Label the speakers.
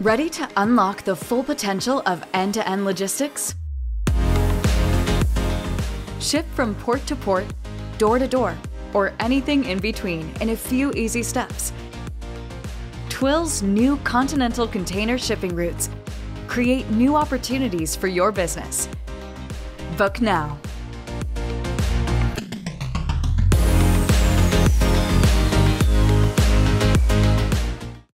Speaker 1: Ready to unlock the full potential of end to end logistics? Ship from port to port, door to door, or anything in between in a few easy steps. Twill's new continental container shipping routes create new opportunities for your business. Book now